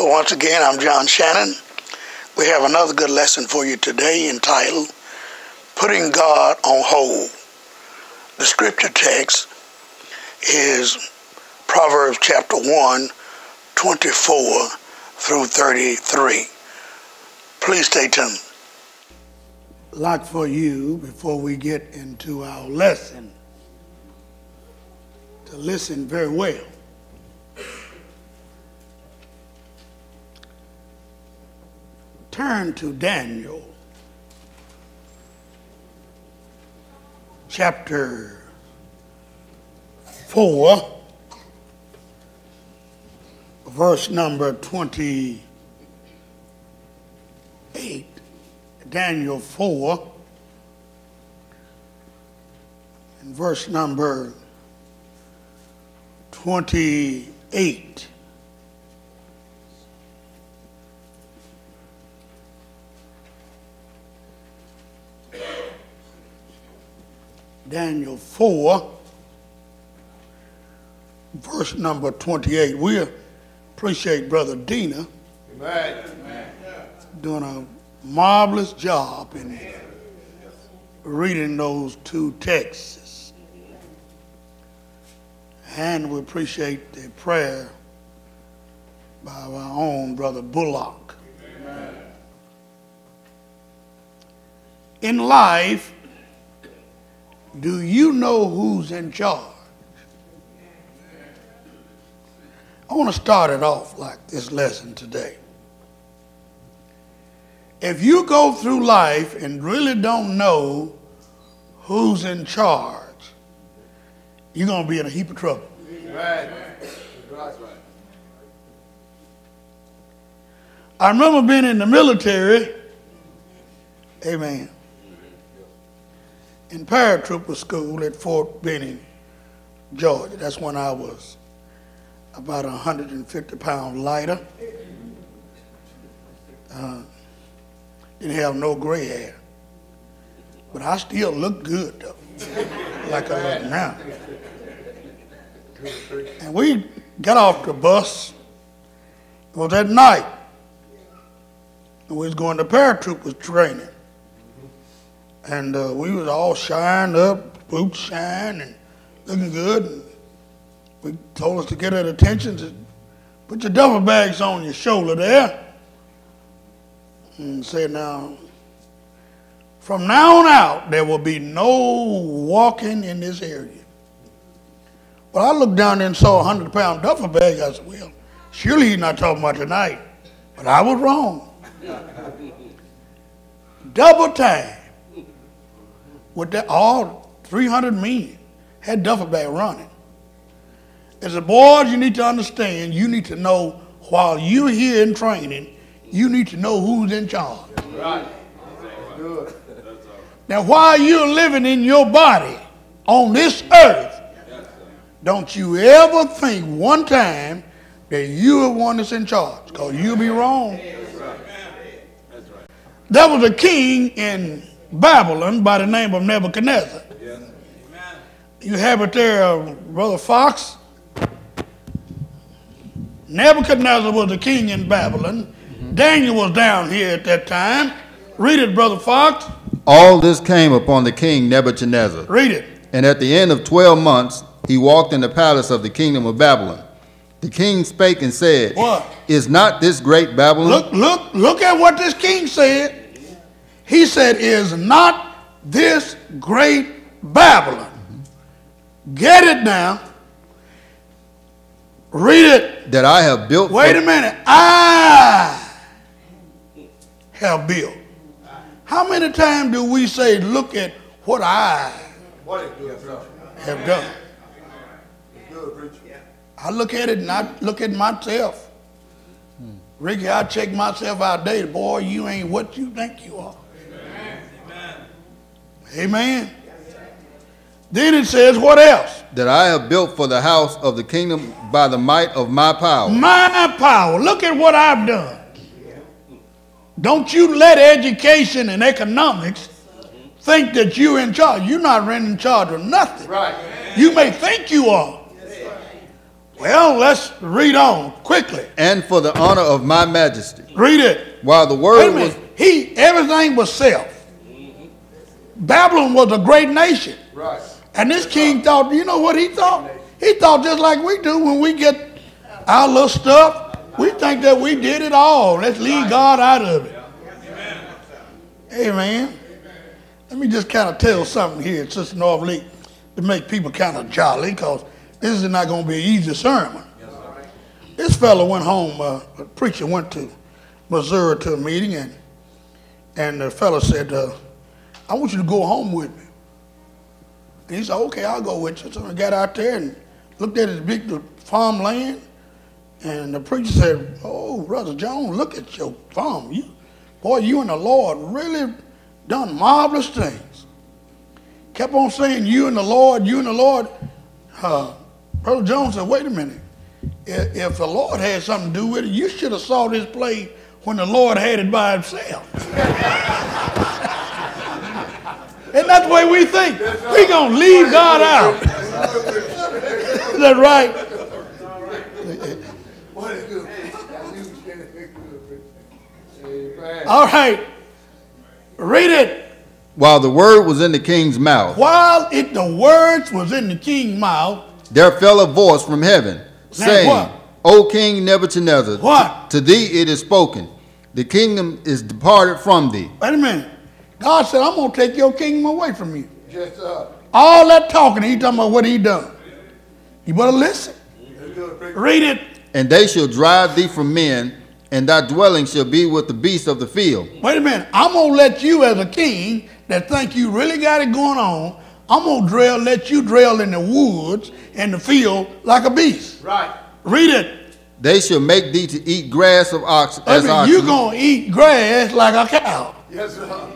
Once again, I'm John Shannon. We have another good lesson for you today entitled Putting God on Hold. The scripture text is Proverbs chapter 1, 24 through 33. Please stay tuned. Like for you, before we get into our lesson, to listen very well. Turn to Daniel chapter 4 verse number 28, Daniel 4, and verse number 28. Daniel 4, verse number 28. We're Appreciate Brother Dina Amen. doing a marvelous job in reading those two texts. And we appreciate the prayer by our own Brother Bullock. Amen. In life, do you know who's in charge? I want to start it off like this lesson today. If you go through life and really don't know who's in charge, you're going to be in a heap of trouble. Right. I remember being in the military, amen, in paratrooper school at Fort Benning, Georgia. That's when I was about 150 pounds lighter. Uh, didn't have no gray hair. But I still look good, though, like I look now. And we got off the bus. It was at night. And we was going to paratroopers training. And uh, we was all shined up, boots shine, and looking good. And we told us to get at attention to put your duffel bags on your shoulder there. And said, now, from now on out, there will be no walking in this area. But I looked down there and saw a 100 pound duffel bag. I said, well, surely he's not talking about tonight. But I was wrong. Double time with that, all 300 men had duffel bag running. As a boys, you need to understand, you need to know while you're here in training, you need to know who's in charge. Right. Good. Now, while you're living in your body on this earth, don't you ever think one time that you're the one that's in charge, because you'll be wrong. There was a king in Babylon by the name of Nebuchadnezzar. You have it there, Brother Fox. Nebuchadnezzar was the king in Babylon. Mm-hmm. Daniel was down here at that time. Read it, Brother Fox. All this came upon the king Nebuchadnezzar. Read it. And at the end of twelve months, he walked in the palace of the kingdom of Babylon. The king spake and said, What? Is not this great Babylon? Look, look, look at what this king said. He said, Is not this great Babylon? Get it now. Read it. That I have built. Wait a minute. I have built. How many times do we say, look at what I have done? I look at it and I look at myself. Ricky, I check myself out daily. Boy, you ain't what you think you are. Amen. Amen. Then it says, what else? That I have built for the house of the kingdom by the might of my power. My power. Look at what I've done. Don't you let education and economics think that you're in charge. You're not in charge of nothing. Right. You may think you are. Well, let's read on quickly. and for the honor of my majesty. Read it. While the Wait a word was. He everything was self. Babylon was a great nation. Right. And this king thought, you know what he thought? He thought just like we do when we get our little stuff, we think that we did it all. Let's leave God out of it. Amen. Let me just kind of tell something here at Sister North Lake to make people kind of jolly because this is not going to be an easy sermon. This fellow went home, uh, a preacher went to Missouri to a meeting, and, and the fellow said, uh, I want you to go home with me. And he said, okay, I'll go with you. So I got out there and looked at his big farmland. And the preacher said, oh, Brother Jones, look at your farm. You, boy, you and the Lord really done marvelous things. Kept on saying, you and the Lord, you and the Lord. Uh, Brother Jones said, wait a minute. If, if the Lord had something to do with it, you should have saw this play when the Lord had it by himself. Isn't that the way we think? We're going to leave God out. Is that right? What is good? Amen. All right. Read it. while the word was in the king's mouth, While it the words was in the king's mouth, there fell a voice from heaven, saying, what? O King Nebuchadnezzar, What? to thee it is spoken, the kingdom is departed from thee. wait a minute. God said, I'm going to take your kingdom away from you. Just uh, All that talking, he talking about what he done. You better listen. that's good. Preacher. Read it. And they shall drive thee from men, and thy dwelling shall be with the beasts of the field. Wait a minute. I'm going to let you as a king that think you really got it going on, I'm going to drill, let you drill in the woods and the field like a beast. Right. Read it. They shall make thee to eat grass of ox I as mean, oxen, you going to eat grass like a cow. Yes, sir.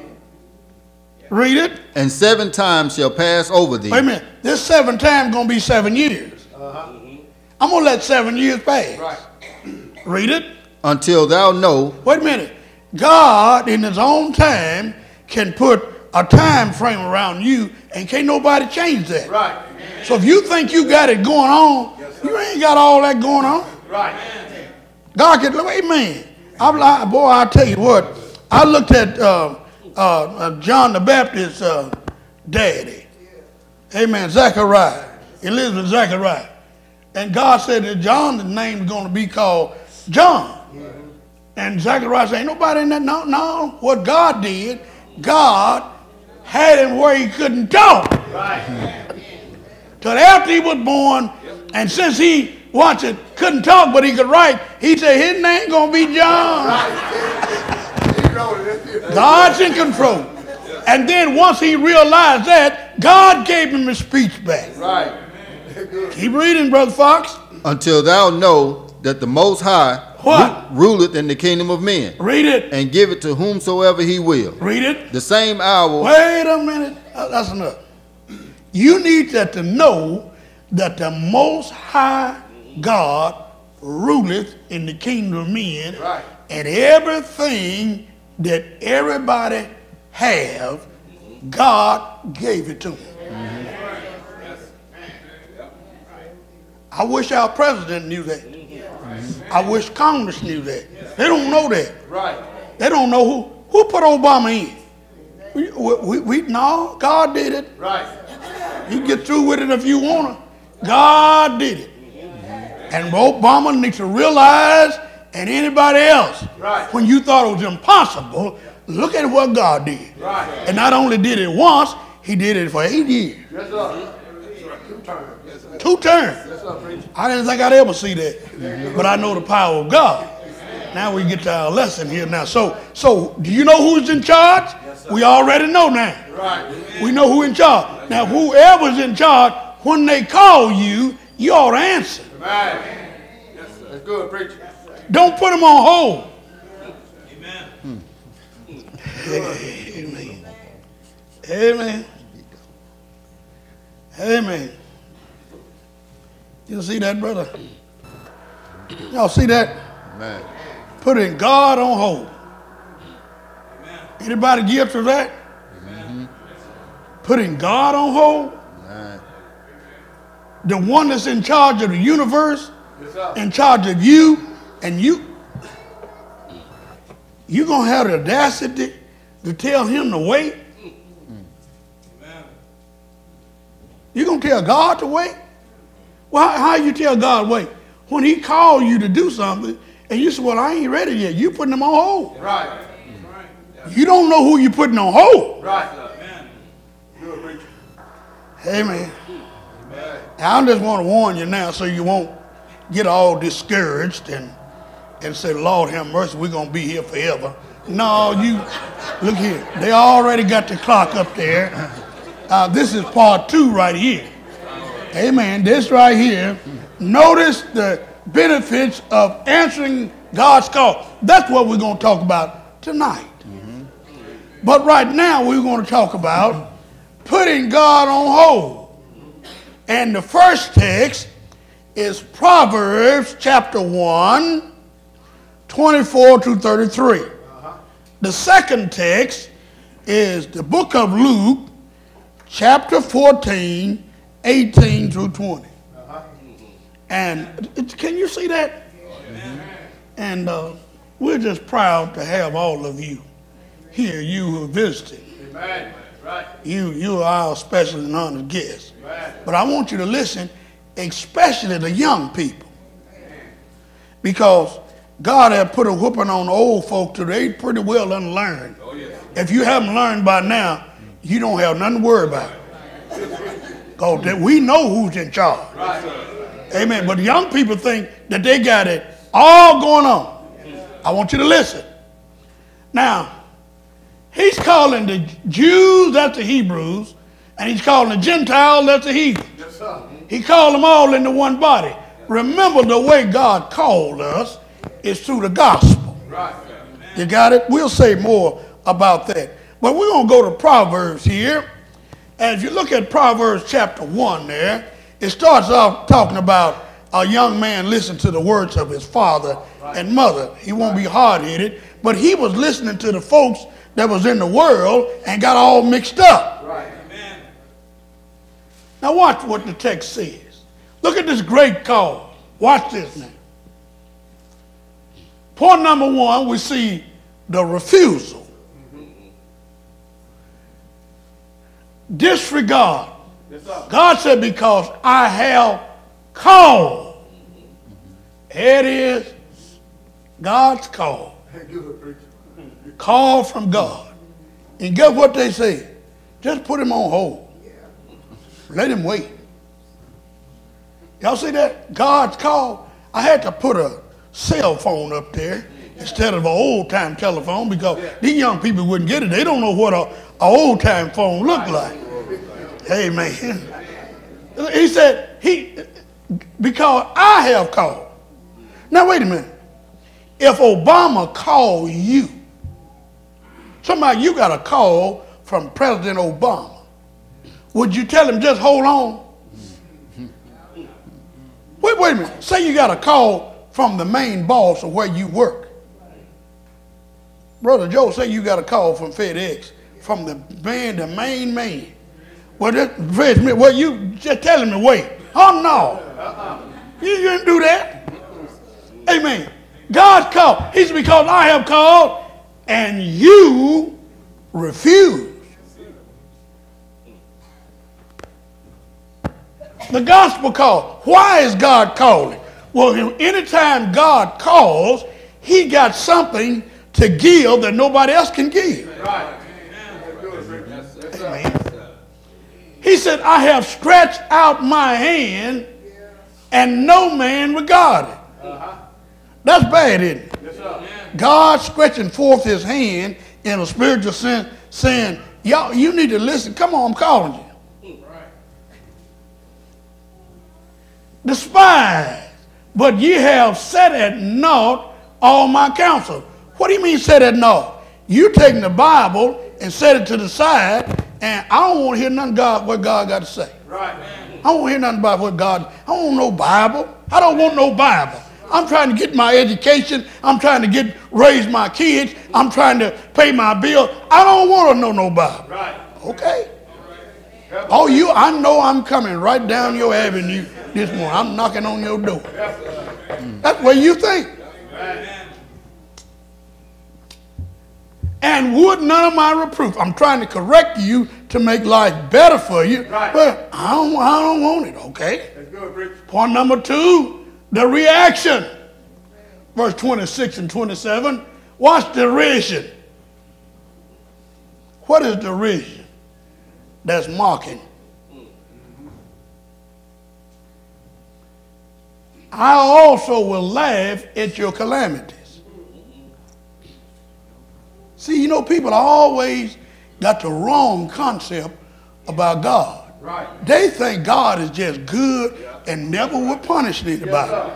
Read it. and seven times shall pass over thee. Wait a minute. This seven times going to be seven years. Uh -huh. I'm going to let seven years pass. Right. Read it. Until thou know Wait a minute. God, in his own time, can put a time frame around you, and can't nobody change that. Right. So if you think you got it going on, you ain't got all that going on. Right. God can, amen. I'm like, boy, I tell you what, I looked at uh, uh, uh, John the Baptist's uh, daddy. Amen. Zechariah. Elizabeth Zechariah. And God said that John's name is going to be called John. And Zechariah said, ain't nobody in that. No, no. What God did, God had him where he couldn't talk. Till after he was born, and since he once it couldn't talk but he could write, he said his name gonna be John. You know it. God's in control. And then once he realized that, God gave him his speech back. Right. Keep reading, Brother Fox. until thou know that the Most High What? ruleth in the kingdom of men, Read it. and give it to whomsoever he will. Read it. The same hour Wait a minute. Uh, That's enough. You need that to know that the Most High God ruleth in the kingdom of men, Right. and everything that everybody have, God gave it to them. I wish our president knew that. I wish Congress knew that. They don't know that. Right. They don't know who who put Obama in. We, we, we no, God did it. Right. You get through with it if you wanna. God did it. And Obama needs to realize, and anybody else, Right. when you thought it was impossible, look at what God did. Right. And not only did it once, he did it for eight years, Yes, sir. Two turns. Yes, sir. two. Yes, sir, preacher. I didn't think I'd ever see that, but I know the power of God. Now we get to our lesson here now. So, so do you know who's in charge? We already know now. Right. We know who in charge. Now, whoever's in charge, when they call you, you ought to answer. Right. Yes, sir. That's good, preacher. Don't put them on hold. Amen. Amen. Amen. Amen. You see that, brother? Y'all see that? Man. Putting God on hold. Anybody guilty of that? Putting God on hold? Man. the one that's in charge of the universe, Yes, in charge of you, and you, you gonna have the audacity to tell him to wait? You gonna tell God to wait? Well, how, how you tell God wait? When he called you to do something, and you say, well, I ain't ready yet. You putting him on hold. Right. You don't know who you putting on hold. Right. Good preacher. Amen. Amen. I just want to warn you now so you won't get all discouraged and and say, Lord have mercy, we're gonna be here forever. No, you look here. They already got the clock up there. Uh, this is part two right here. Amen. This right here. Notice the benefits of answering God's call. That's what we're gonna talk about tonight. But right now we're going to talk about putting God on hold. And the first text is Proverbs chapter 1, 24 to 33. The second text is the book of Luke, chapter 14, 18 through 20. And can you see that? And uh, we're just proud to have all of you here, you who are visiting. Amen. Right. You, you are our special and honored guests. Amen. But I want you to listen, especially the young people. Because God had put a whooping on old folk till they pretty well unlearned. Oh, yes. If you haven't learned by now, you don't have nothing to worry about. Because we know who's in charge. Right. Amen. But young people think that they got it all going on. I want you to listen. Now, he's calling the Jews, that's the Hebrews, and he's calling the Gentiles, that's the heathen. Yes. He called them all into one body. Remember the way God called us is through the gospel. Right. You got it? We'll say more about that. But we're going to go to Proverbs here. And if you look at Proverbs chapter 1 there, it starts off talking about a young man listening to the words of his father and mother. He won't be hard-headed, but he was listening to the folks that was in the world and got all mixed up. Right. Now watch what the text says. Look at this great call. Watch this now. Point number one, we see the refusal. Disregard. God said, because I have called. It is God's call. Call from God. And guess what they say? Just put him on hold. Let him wait. Y'all see that? God's call. I had to put a cell phone up there instead of an old time telephone because these young people wouldn't get it. They don't know what a, a old time phone looked like. Hey man. He said, he because I have called. Now wait a minute. If Obama called you, somebody you got a call from President Obama, would you tell him just hold on? Wait, wait a minute. Say you got a call from the main boss of where you work. Brother Joe, say you got a call from FedEx, from the man, the main man. Well, Fred well, you just tell him to wait. Oh, no. You, didn't do that. Amen. God called. He said, because I have called and you refuse. The gospel call. Why is God calling? Well, anytime God calls, he got something to give that nobody else can give. Right. Good preacher. Yes, sir. Amen. He said, I have stretched out my hand and no man regarded. That's bad, isn't it? Yes. God stretching forth his hand in a spiritual sense, saying, Y'all, you need to listen. Come on, I'm calling you. Right. Despise, but ye have set at naught all my counsel. What do you mean set at naught? You taking the Bible and set it to the side, and I don't want to hear nothing God what God got to say. Right. I don't want to hear nothing about what God. I don't want no Bible. I don't want no Bible. I'm trying to get my education. I'm trying to get raise my kids. I'm trying to pay my bill. I don't want to know no Bible. Right. Okay. Oh, you, I know I'm coming right down your avenue this morning. I'm knocking on your door. That's what you think. And would none of my reproof. I'm trying to correct you to make life better for you. Right. But I don't, I don't want it, okay? That's good, preacher. Point number two, the reaction. Verse 26 and 27. Watch derision. What is derision? That's mocking. I also will laugh at your calamities. See, you know, people always got the wrong concept about God. Right. They think God is just good and never would punish anybody.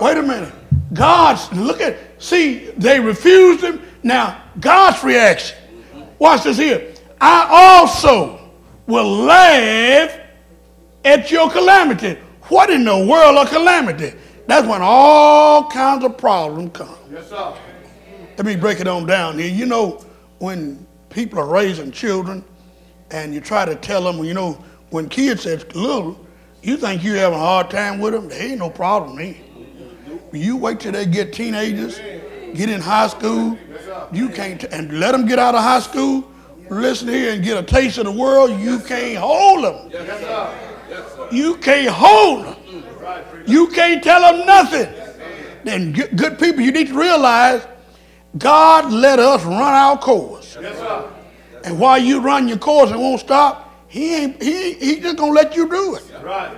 Wait a minute. God's, look at, see, they refused him. Now, God's reaction. Watch this here. I also will laugh at your calamity. What in the world of calamity? That's when all kinds of problems come. Yes, sir. Let me break it on down here. You know, when people are raising children and you try to tell them, you know, when kids are little, you think you're having a hard time with them. There ain't no problem there. You wait till they get teenagers, get in high school. You can't, and let them get out of high school, listen here and get a taste of the world. You can't hold them. Yes, sir. Yes, sir. You can't hold them. Right. You can't tell them nothing. Then good, people, you need to realize God let us run our course. Yes. And while you run your course and won't stop, he ain't he, he just gonna let you do it. Right.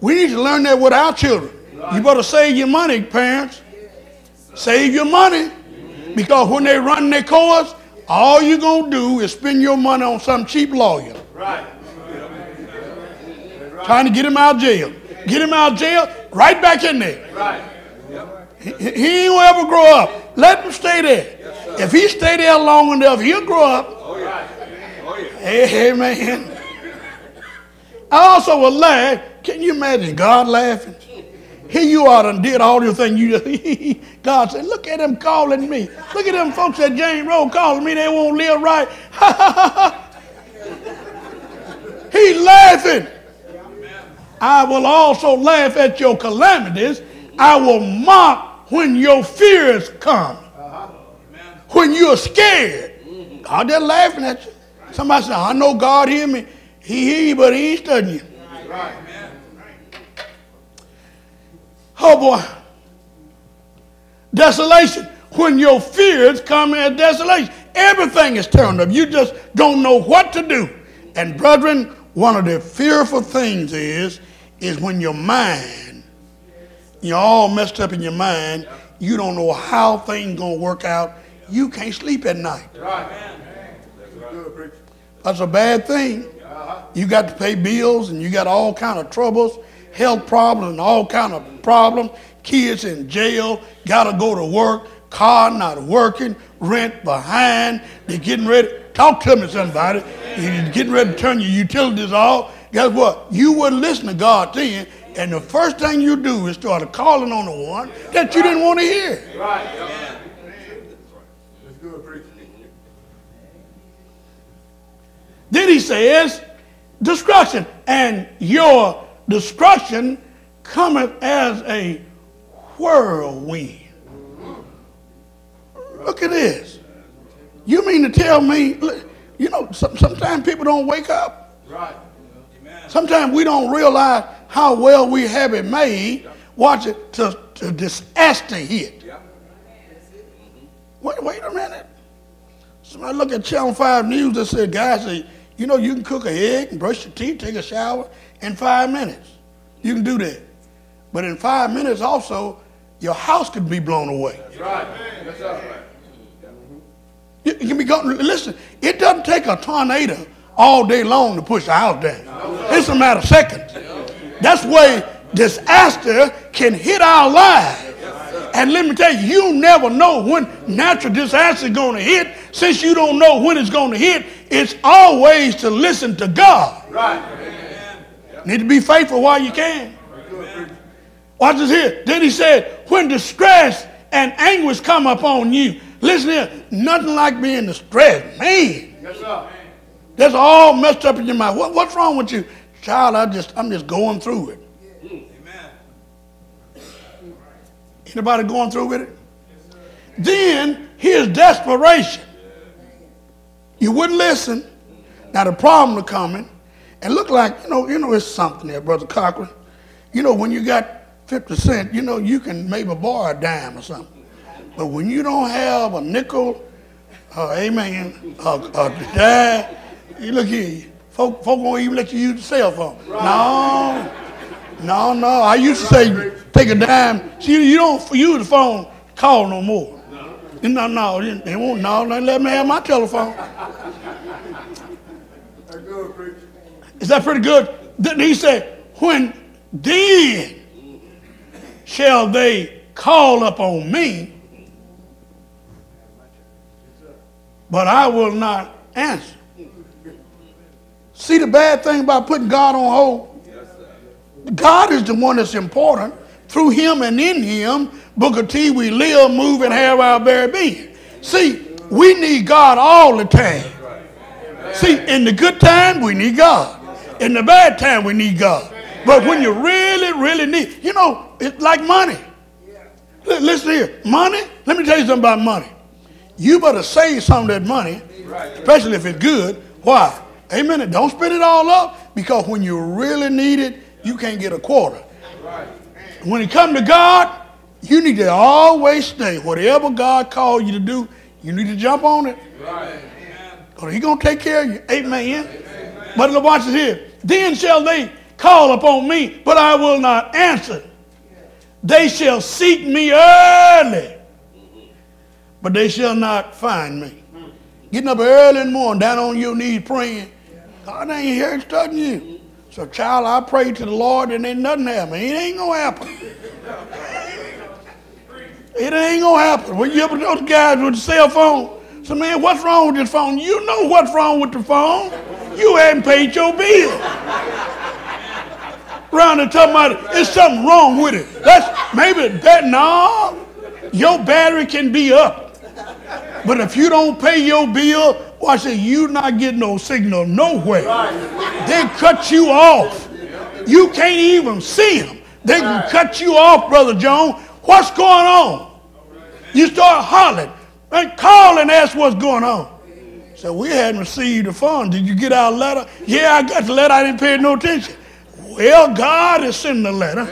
We need to learn that with our children. You better save your money, parents. Save your money. Because when they run their course, all you're gonna do is spend your money on some cheap lawyer. Right. Trying to get him out of jail. Get him out of jail, right back in there. Right. He, he ain't ever grow up. Let him stay there. If he stay there long enough, he'll grow up. Oh, yeah. Oh, yeah. Amen. I also will laugh. Can you imagine God laughing? Here you are and did all your thing. You God said, look at them calling me. Look at them folks at James Road calling me. They won't live right. he laughing. I will also laugh at your calamities. I will mock when your fears come. When you're scared. God just laughing at you. Somebody said, I know God hear me. He hear you, but he ain't studying you. Right. Oh boy. Desolation. When your fears come in desolation, everything is turned up. You just don't know what to do. And brethren, one of the fearful things is, is when your mind, you're all messed up in your mind, you don't know how things gonna work out. You can't sleep at night. That's a bad thing. You got to pay bills and you got all kind of troubles, health problems and all kind of problems. Kids in jail, got to go to work, car not working, rent behind. They're getting ready. Talk to me, somebody. You're getting ready to turn your utilities off. Guess what? You wouldn't listen to God then, and the first thing you do is start calling on the one that you didn't want to hear. Right. Then he says, destruction. And your destruction cometh as a whirlwind. Look at this. You mean to tell me, you know, some, sometimes people don't wake up. Right. Sometimes we don't realize how well we have it made. Watch it to, to disaster hit. Yeah. Wait, wait a minute. Somebody look at Channel 5 News that said, guys, you know, you can cook an egg and brush your teeth, take a shower in five minutes. You can do that. But in five minutes also, your house could be blown away. That's right. That's right. You, you can be gone. Listen, it doesn't take a tornado all day long to push the house down. It's a matter of seconds. That's why disaster can hit our lives. And let me tell you, you never know when natural disaster is going to hit. Since you don't know when it's going to hit, it's always to listen to God. Right. Need to be faithful while you can. Watch this here. Then he said, when distress and anguish come upon you. Listen here, nothing like being distressed. Man, Yes, sir. That's all messed up in your mind. What, what's wrong with you? Child, I just, I'm just going through it. Amen. Anybody going through with it? Then here's desperation. You wouldn't listen. Now the problem is coming, and look like you know, you know, it's something there, brother Cochran. You know, when you got 50 cents, you know, you can maybe borrow a dime or something. But when you don't have a nickel, uh, amen, a, a dime, you look here, folk, folk won't even let you use the cell phone. No, no, no. I used to say, take a dime. See, you don't use the phone, call no more. No, no, they won't. No, they let me have my telephone. Is that pretty good? Then he said, when then shall they call upon me, but I will not answer. See the bad thing about putting God on hold? God is the one that's important. Through him and in him, Booker T, we live, move, and have our very being. See, we need God all the time. See, in the good time, we need God. In the bad time, we need God. But when you really, really need, you know, it's like money. Listen here, money. Let me tell you something about money. You better save some of that money, especially if it's good. Why? Amen. Don't spend it all up because when you really need it, you can't get a quarter. When it comes to God, you need to always stay. Whatever God called you to do, you need to jump on it. Because He's going to take care of you. Amen. But watch this here. Then shall they call upon me, but I will not answer. They shall seek me early, but they shall not find me. Getting up early in the morning, down on your knees praying. God ain't here studying you. So, child, I pray to the Lord and ain't nothing happen. It ain't gonna happen. It ain't gonna happen. When you ever those guys with the cell phone, so man, what's wrong with this phone? You know what's wrong with the phone. You haven't paid your bill. Around and talking about it, there's something wrong with it. That's maybe that no, your battery can be up. But if you don't pay your bill, watch it, you not getting no signal nowhere. They cut you off. You can't even see them. They can cut you off, Brother Jones. What's going on? You start hollering and call and ask what's going on. So we hadn't received the phone. Did you get our letter? Yeah, I got the letter. I didn't pay no attention. Well, God is sending the letter.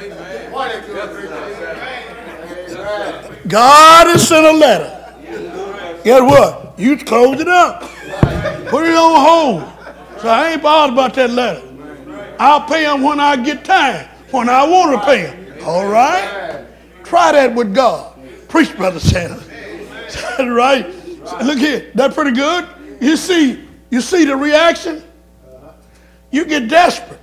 God is sending a letter. Guess what? You close it up. Put it on hold. So I ain't bothered about that letter. I'll pay them when I get time, when I want to pay them. All right? Try that with God. Preach, Brother Sanders. right? Look here. That pretty good? You see, you see the reaction? You get desperate.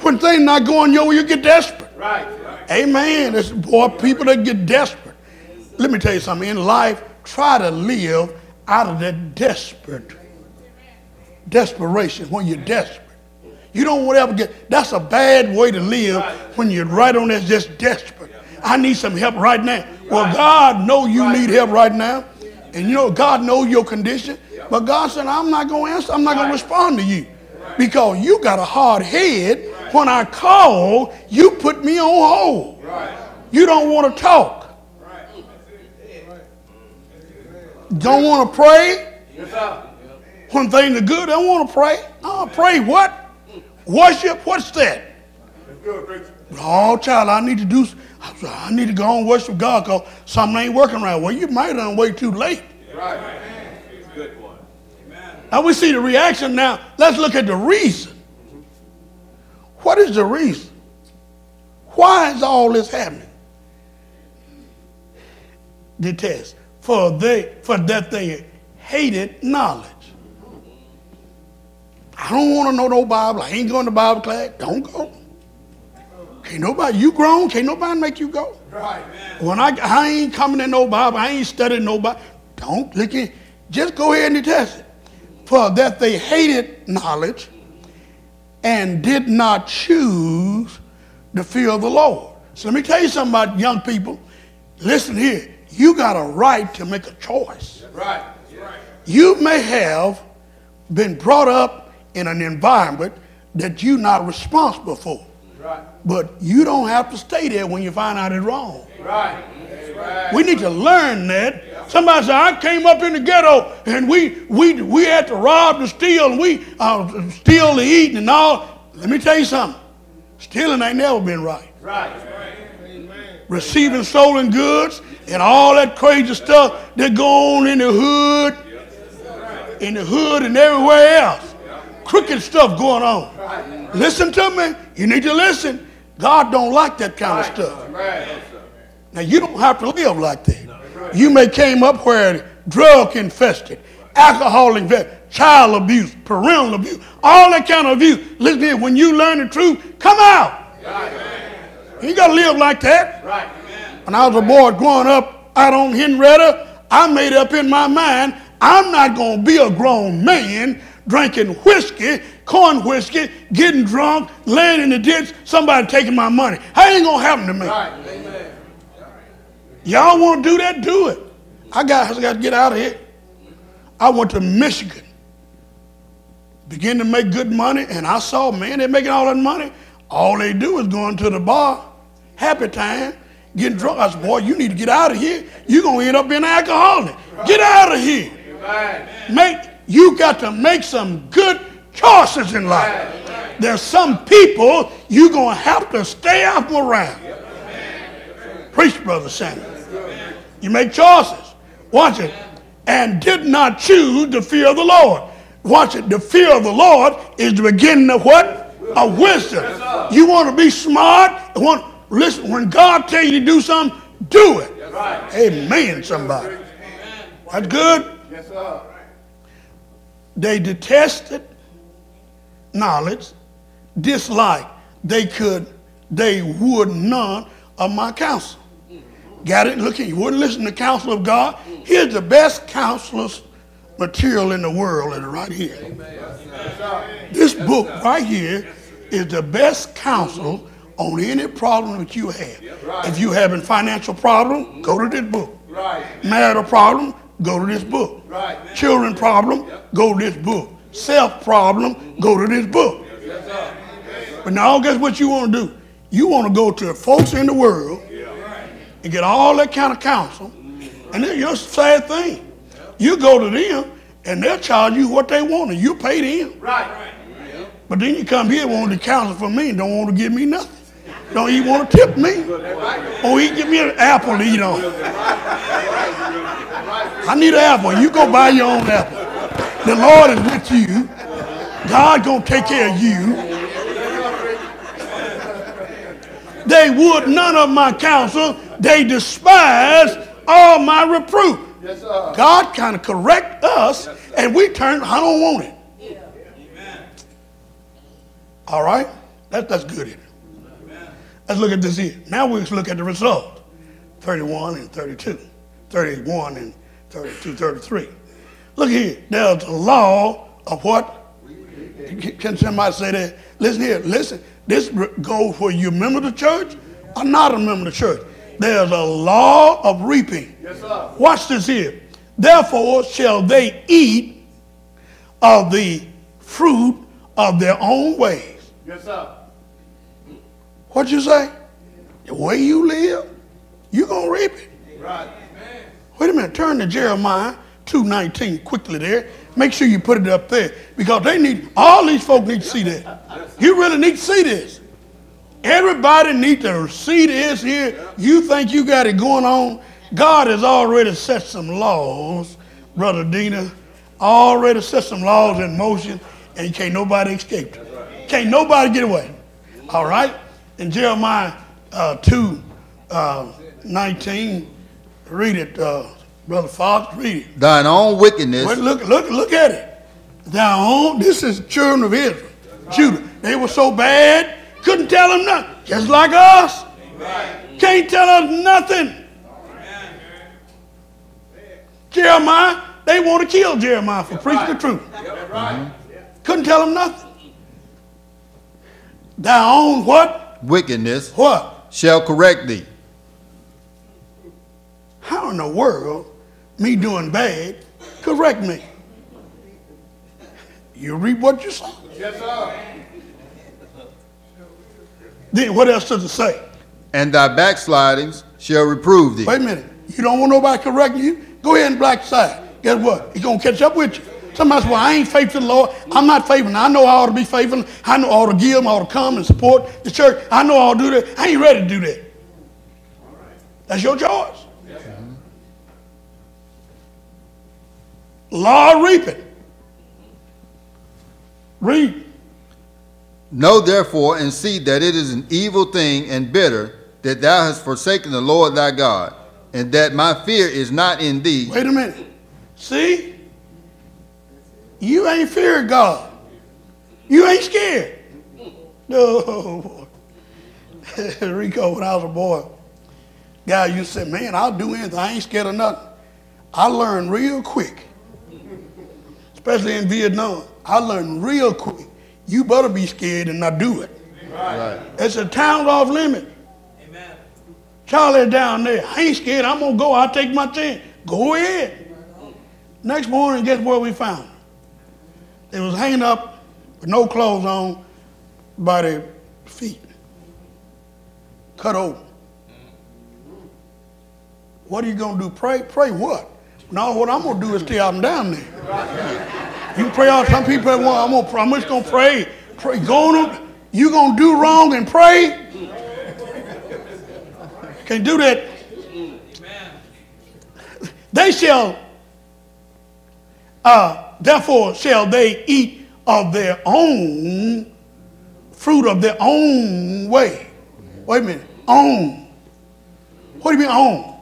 When things not going your way, you get desperate. Right. Amen. It's boy, people that get desperate. Let me tell you something. In life, try to live out of that desperate desperation when you're desperate. You don't want to ever get, that's a bad way to live when you're right on that just desperate. I need some help right now. Well, God know you need help right now. And you know, God knows your condition. But God said, I'm not going to answer. I'm not going to respond to you. Because you got a hard head. When I call, you put me on hold. You don't want to talk. Don't want to pray. When things are good, don't want to pray. Oh, pray what? Worship, what's that? Oh, child, I need to do, I need to go and worship God because something ain't working right. Well, you might have way too late. Right. Now we see the reaction. Now let's look at the reason. What is the reason? Why is all this happening? The test. For they for that they hated knowledge. I don't want to know no Bible. I ain't going to Bible class. Don't go. Can't nobody, you grown, can't nobody make you go. Right, man. When I, I ain't coming to no Bible, I ain't studying no Bible. Don't look at, just go ahead and detest it. For that they hated knowledge and did not choose the fear of the Lord. So let me tell you something about young people. Listen here, you got a right to make a choice. Right. right. You may have been brought up in an environment that you're not responsible for. Right. But you don't have to stay there when you find out it's wrong. Right. Right. We need to learn that. Somebody said, I came up in the ghetto and we we we had to rob to steal and we uh, steal to eat and all. Let me tell you something. Stealing ain't never been right. Right. Receiving stolen goods and all that crazy stuff that go on in the hood, in the hood and everywhere else. Crooked stuff going on. Listen to me. You need to listen. God don't like that kind of stuff. Now you don't have to live like that. You may came up where drug infested, alcohol infested, child abuse, parental abuse, all that kind of abuse. Listen here, when you learn the truth, come out. You ain't got to live like that. Right. When I was a boy growing up out on Henrietta, I made up in my mind, I'm not going to be a grown man drinking whiskey, corn whiskey, getting drunk, laying in the ditch, somebody taking my money. That ain't going to happen to me. Right. Y'all want to do that? Do it. I got, I got to get out of here. I went to Michigan, began to make good money, and I saw, man, they're making all that money. All they do is going to the bar, happy time, getting drunk. I said, boy, you need to get out of here. You're going to end up being an alcoholic. Get out of here. Make, you got to make some good choices in life. There's some people you're going to have to stay from around. Preach, Brother Samuel. You make choices. Watch it. And did not choose the fear of the Lord. Watch it. The fear of the Lord is the beginning of what? Of wisdom. You want to be smart? Want, listen, when God tell you to do something, do it. Amen, somebody. That's good. Yes, sir. They detested knowledge, dislike. They could, they would none of my counsel. Got it? Look here, you wouldn't listen to counsel of God. Here's the best counselor's material in the world, and right here. This book right here is the best counsel on any problem that you have. If you having financial problem, go to this book. Marital problem, go to this book. Children problem, go to this book. Self problem, go to this book. But now guess what you want to do? You want to go to folks in the world and get all that kind of counsel. And then you're a sad thing. You go to them and they'll charge you what they want and you pay them. Right. But then you come here wanting to counsel for me and don't want to give me nothing. Don't even want to tip me. Or he give me an apple to eat on. I need an apple. You go buy your own apple. The Lord is with you. God gonna take care of you. They would none of my counsel. They despise all my reproof. Yes, sir. God kind of correct us, and we turn. I don't want it. All right, that, that's good. It? Let's look at this here. Now we look at the result. 31 and 32. 31 and 32, 33. Look here. There's a law of what? Can somebody say that? Listen here. Listen. This goes for you member of the church or not a member of the church. There's a law of reaping. Yes, sir. Watch this here. Therefore shall they eat of the fruit of their own ways. Yes, sir. What you say? The way you live, you're gonna reap it. Right. Wait a minute. Turn to Jeremiah 2:19 quickly there. Make sure you put it up there because they need all these folk need to see that. You really need to see this. Everybody need to see this here. You think you got it going on? God has already set some laws, Brother Dina. Already set some laws in motion, and can't nobody escape them. Can't nobody get away. All right? In Jeremiah uh, 2 uh, 19, read it, uh, Brother Fox, read it. Thine own wickedness Wait, look, look, look at it. Thou own, this is children of Israel, Judah. They were so bad, couldn't tell them nothing. Just like us. Can't tell us nothing. Jeremiah, they want to kill Jeremiah for preaching the truth. Right. Couldn't tell them nothing. Thou own what? wickedness What? shall correct thee. How in the world, me doing bad, correct me? You reap what you sow. Yes, sir. Then what else does it say? And thy backslidings shall reprove thee. Wait a minute. You don't want nobody correcting you? Go ahead and backslide. Guess what? He's gonna catch up with you. Somebody says, Well, I ain't faithful to the Lord. I'm not faithful. Now, I know I ought to be faithful. I know I ought to give, I ought to come and support the church. I know I ought to do that. I ain't ready to do that. That's your choice. Law reaping. Read. Know therefore and see that it is an evil thing and bitter that thou hast forsaken the Lord thy God, and that my fear is not in thee. Wait a minute. See? You ain't feared God. You ain't scared. No. Rico, when I was a boy, guy to say, man, I'll do anything. I ain't scared of nothing. I learned real quick, especially in Vietnam. I learned real quick. You better be scared and not do it. Right. It's a town off limit. Charlie down there. I ain't scared. I'm gonna go. I'll take my chance. Go ahead. Next morning, guess where we found them? They was hanging up with no clothes on by their feet. Cut open. What are you gonna do? Pray? Pray what? No, what I'm gonna do is stay out and down there. You pray out. Some people say, well, I'm gonna. I'm just gonna pray. Pray. Go on. You gonna do wrong and pray? Can't do that. They shall, uh, therefore shall they eat of their own fruit of their own way. Wait a minute. Own. What do you mean own?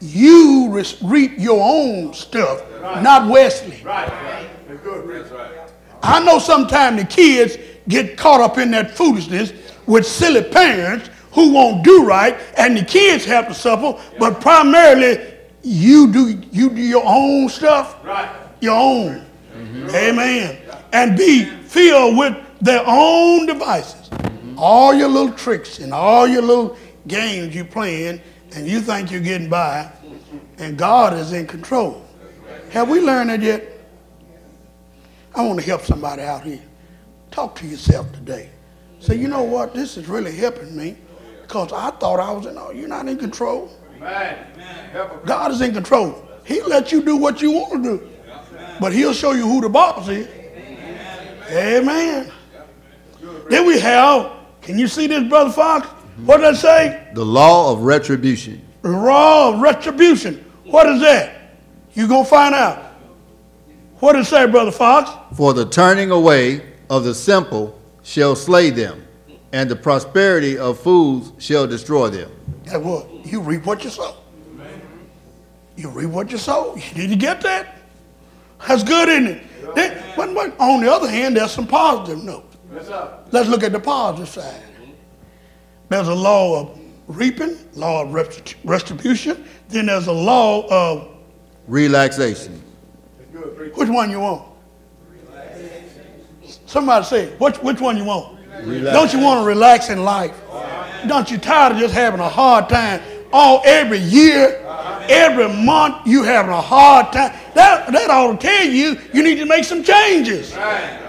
You res- reap your own stuff, not Wesley. Right. That's good, That's right. I know sometimes the kids get caught up in that foolishness with silly parents who won't do right, and the kids have to suffer. But primarily, you do you do your own stuff, Right. your own. Mm-hmm. Amen. And be filled with their own devices. Mm-hmm. All your little tricks and all your little games you playing, and you think you're getting by, and God is in control. Have we learned that yet? I want to help somebody out here. Talk to yourself today. Say, you know what? This is really helping me because I thought I was in. Oh, you're not in control. God is in control. He lets you do what you want to do, but He'll show you who the boss is. Amen. Then we have. Can you see this, brother Fox? What does it say? The law of retribution. The law of retribution. What is that? You gonna find out. What does it say, brother Fox? For the turning away of the simple shall slay them, and the prosperity of fools shall destroy them. That what? You reap what you sow. You reap what you sow. Did you get that? That's good, isn't it? Then, but, but on the other hand, there's some positive notes. Let's look at the positive side. There's a law of reaping, law of restri- retribution. Then there's a law of Relaxation. That's good, preacher. which one you want? Somebody say, which, which one you want? Don't you want to relax in life? Don't you tired of just having a hard time all every year, every month you having a hard time? That, that ought to tell you you need to make some changes. That's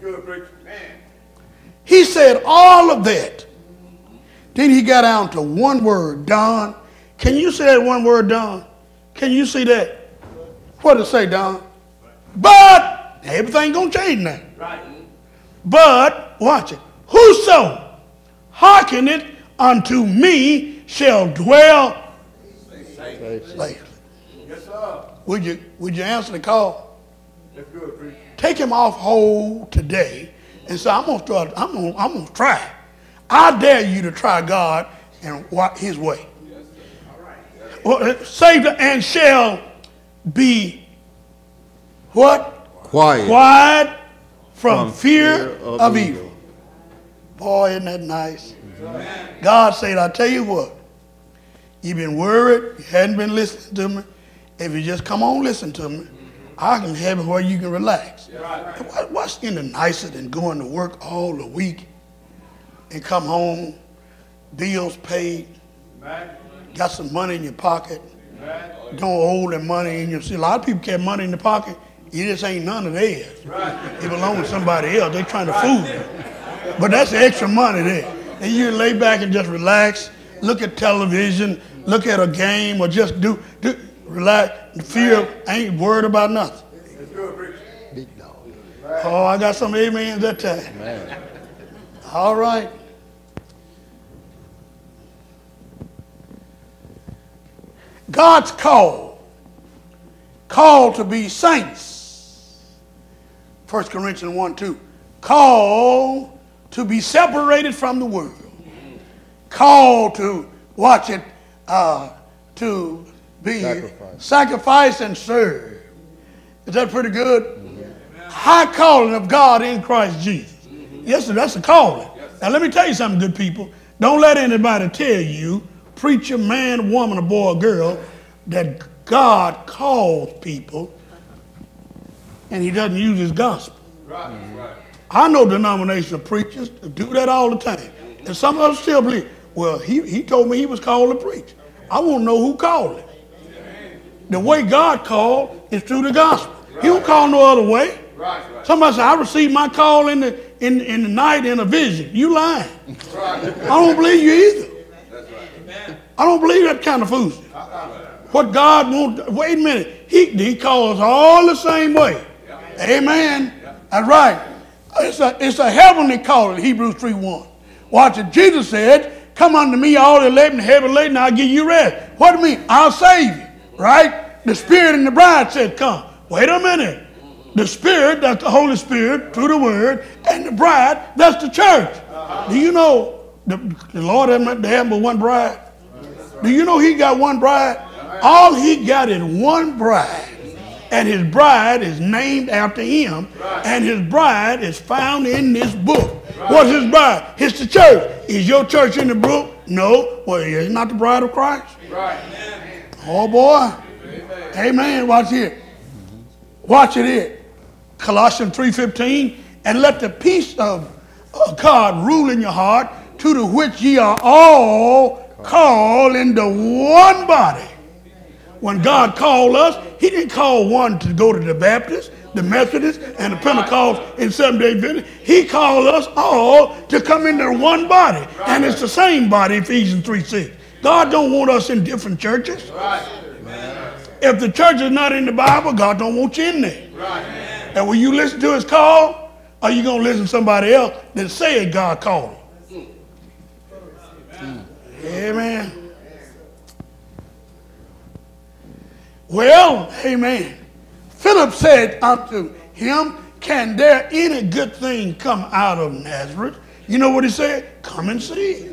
good, preacher. Man. He said all of that. Then he got down to one word, Don. Can you say that one word, Don? Can you see that? What did it say, Don? But everything gonna change now. Right. But watch it. Whoso hearkeneth unto me shall dwell safely. Yes, sir. Would you would you answer the call? That's good, preacher. Take him off hold today and say, I'm gonna start, I'm gonna, I'm gonna try. I dare you to try God and walk his way. Well, uh, Saved and shall be what? Quiet. Quiet from, From fear, fear of of, evil. evil. Boy, isn't that nice? God said, I tell you what, you've been worried, you hadn't been listening to me. If you just come on listen to me, I can have it where you can relax. And what- What's any nicer than going to work all the week and come home, bills paid, Amen. got some money in your pocket, Amen. don't owe the money in your. See, a lot of people carry money in their pocket You just ain't none of theirs. It belongs to somebody else. They're trying to fool you. But that's the extra money there. And you lay back and just relax, look at television, look at a game, or just do, do relax, feel, ain't worried about nothing. Big dog. Oh, I got some amens that time. All right. God's call, called to be saints. 1 Corinthians 1 2. Called to be separated from the world. Called to watch it, uh, to be Sacrifice. sacrifice and serve. Is that pretty good? High calling of God in Christ Jesus. Yes, sir, that's a calling. Now, let me tell you something, good people. Don't let anybody tell you, preacher, man, woman, or boy, or girl, that God calls people and he doesn't use his gospel. Right, right. I know denominational preachers do that all the time. And some of us still believe, well, he, he told me he was called to preach. I want to know who called him. The way God called is through the gospel. He don't call no other way. Right, right. Somebody said, I received my call in the, in, in the night in a vision. You lying. I don't believe you either. I don't believe that kind of foolishness. What God wants, wait a minute. He, he calls all the same way. Amen. That's right. It's a, it's a heavenly calling, Hebrews 3 1. Watch it. Jesus said, Come unto me, all that labor and heavy laden, I'll give you rest. What do you mean? I'll save you. Right? The Spirit and the bride said, Come. Wait a minute. The Spirit, that's the Holy Spirit through the Word, and the bride, that's the church. Do you know the, the Lord hasn't have but one bride? Do you know he got one bride? All he got is one bride. And his bride is named after him. And his bride is found in this book. What's his bride? It's the church. Is your church in the book? No. Well, it's not the bride of Christ. Oh boy. Amen. Watch here. Watch it here. Colossians 3.15. And let the peace of God rule in your heart, to the which ye are all called into one body. When God called us, He didn't call one to go to the Baptist, the Methodist, and the Pentecost in seven day Adventist. He called us all to come into one body. And it's the same body, Ephesians 3 6. God don't want us in different churches. If the church is not in the Bible, God don't want you in there. And when you listen to his call, are you going to listen to somebody else that said God called him? Hmm. Amen. Well, amen. Philip said unto him, Can there any good thing come out of Nazareth? You know what he said? Come and see.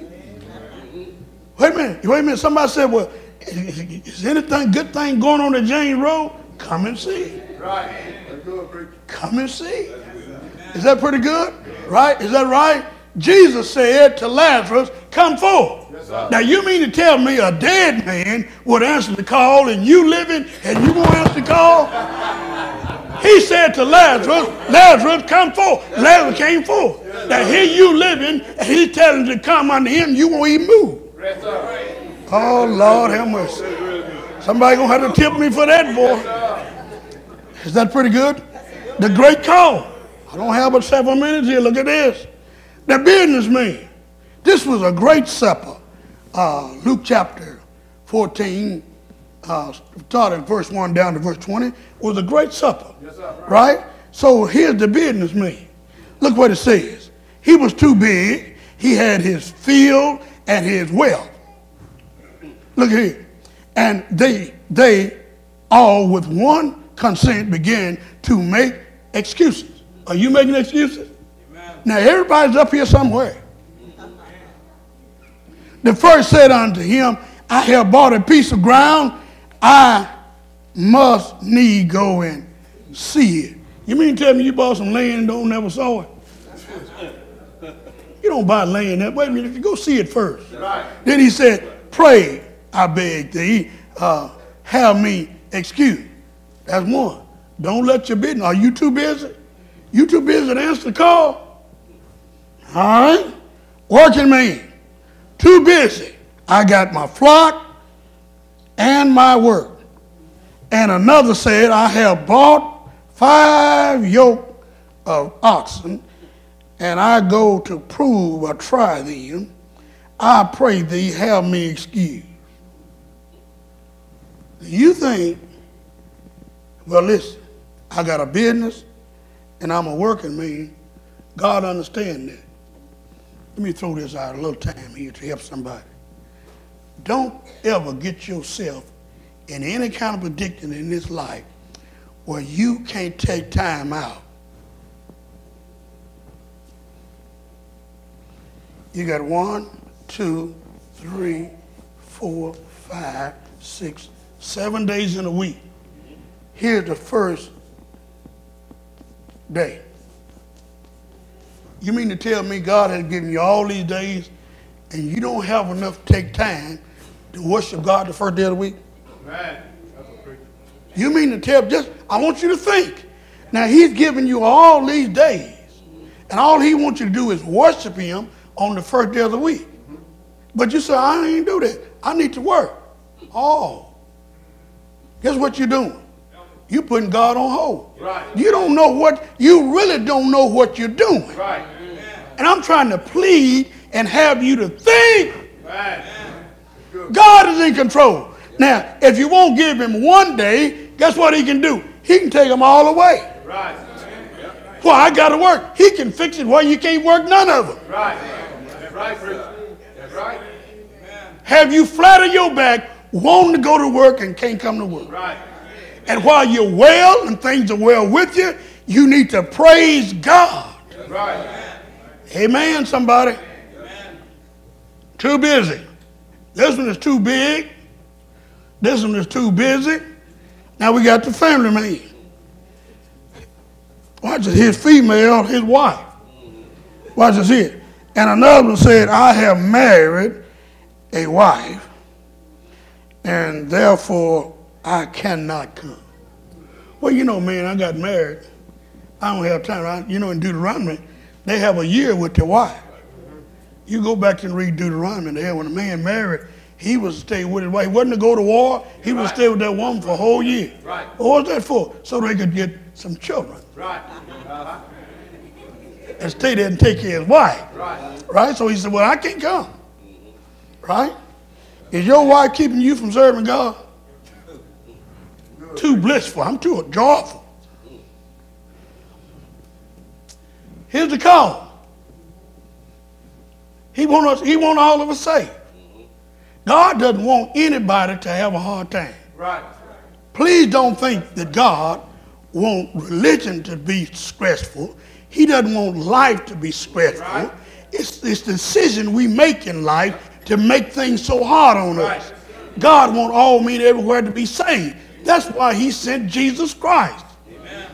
Wait a minute. Wait a minute. Somebody said, Well, is anything good thing going on at James Road? Come and see. Right. Come and see. Is that pretty good? Right? Is that right? Jesus said to Lazarus, Come forth. Now you mean to tell me a dead man would answer the call and you living and you won't answer the call? He said to Lazarus, Lazarus, come forth. Lazarus came forth. Now here you living and he's telling you to come unto him, you won't even move. Oh Lord have mercy. Somebody gonna have to tip me for that, boy. Is that pretty good? The great call. I don't have but several minutes here. Look at this. The businessman. This was a great supper. Uh, Luke chapter 14, uh, starting verse 1 down to verse 20, was a great supper. Yes, sir. Right? So here's the businessman. Look what it says. He was too big. He had his field and his wealth. Look here. And they they all with one consent began to make excuses. Are you making excuses? Now everybody's up here somewhere. The first said unto him, I have bought a piece of ground. I must need go and see it. You mean tell me you bought some land and don't never saw it? You don't buy land that. Wait a minute, you go see it first. Right. Then he said, Pray, I beg thee, uh, have me excused. That's one. Don't let your business. Are you too busy? You too busy to answer the call? All right? Working man. Too busy. I got my flock and my work. And another said, I have bought five yoke of oxen, and I go to prove or try them, I pray thee have me excused. You think, well, listen, I got a business and I'm a working man. God understand that. Let me throw this out a little time here to help somebody. Don't ever get yourself in any kind of predicament in this life where you can't take time out. You got one, two, three, four, five, six, seven days in a week. Here's the first day. You mean to tell me God has given you all these days and you don't have enough to take time to worship God the first day of the week? Right. You mean to tell just I want you to think. Now he's giving you all these days. And all he wants you to do is worship him on the first day of the week. But you say, I ain't do that. I need to work. Oh. Guess what you're doing? You putting God on hold. Right. You don't know what you really don't know what you're doing. Right. And I'm trying to plead and have you to think Right. God is in control. Now, if you won't give him one day, guess what he can do? He can take them all away. Right. Well, I got to work. He can fix it where you can't work none of them. Right. That's right, preacher. That's right. Have you flat on your back, wanting to go to work and can't come to work? Right. And while you're well and things are well with you, you need to praise God. Right. Amen, somebody. Too busy. This one is too big. This one is too busy. Now we got the family man. Watch it. His female, his wife. Watch this here. And another one said, I have married a wife, and therefore I cannot come. Well, you know, man, I got married. I don't have time. I, you know, in Deuteronomy, they have a year with their wife. You go back and read Deuteronomy there. When a man married, he was to stay with his wife. He wasn't to go to war. He was to stay with that woman for a whole year. Right. What was that for? So they could get some children Right. Uh-huh. and stay there and take care of his wife. Right. Right? So he said, Well, I can't come. Right? Is your wife keeping you from serving God? Too blissful. I'm too joyful. Here's the call. He want us, he want all of us saved. God doesn't want anybody to have a hard time. Right. Please don't think that God want religion to be stressful. He doesn't want life to be stressful. Right. It's this decision we make in life to make things so hard on Right. us. God want all men everywhere to be saved. That's why he sent Jesus Christ.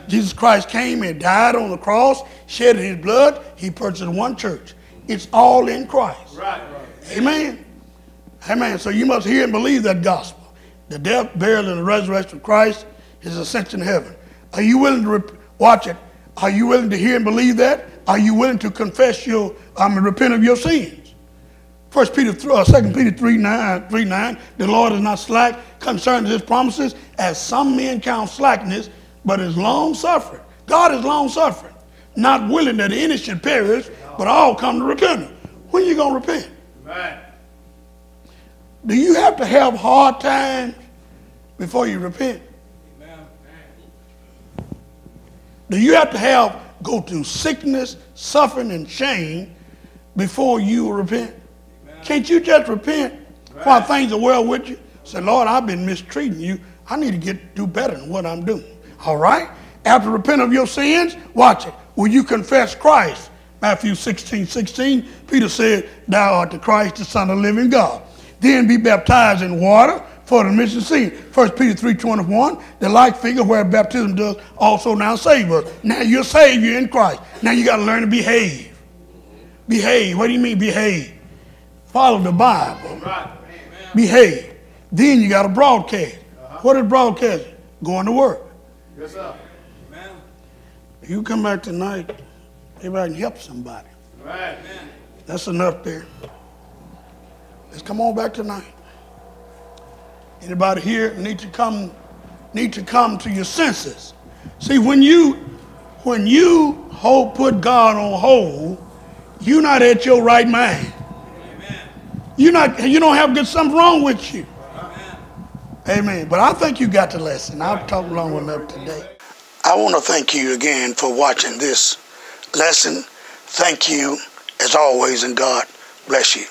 Jesus Christ came and died on the cross, shed his blood. He purchased one church. It's all in Christ. Right. Amen. Amen. So you must hear and believe that gospel. The death, burial, and the resurrection of Christ, his ascension to heaven. Are you willing to rep- watch it? Are you willing to hear and believe that? Are you willing to confess your, I mean, repent of your sins? First Peter, uh, 2 Peter 3 9, 3 9, the Lord is not slack concerning his promises, as some men count slackness, but is long suffering. God is long suffering, not willing that any should perish, but all come to repentance. When you going to repent? Do you have to have hard times before you repent? Do you have to have go through sickness, suffering, and shame before you repent? Can't you just repent while things are well with you? Say, Lord, I've been mistreating you. I need to get do better than what I'm doing. All right? After repent of your sins, watch it. Will you confess Christ? Matthew 16, 16, Peter said, Thou art the Christ, the Son of the living God. Then be baptized in water for the remission of sin. 1 Peter 3, 21, the like figure where baptism does also now save us. Now you're saved, you're in Christ. Now you got to learn to behave. Behave. What do you mean behave? Follow the Bible. Right. Behave. Then you got to broadcast. Uh-huh. What is broadcasting? Going to work. Yes, sir. You come back tonight, maybe I can help somebody. Right. That's enough there. Let's come on back tonight. Anybody here need to come need to come to your senses. See, when you when you hold put God on hold, you're not at your right mind. You're not you don't have good something wrong with you. Amen. But I think you got the lesson. I've talked long enough today. I want to thank you again for watching this lesson. Thank you as always, and God bless you.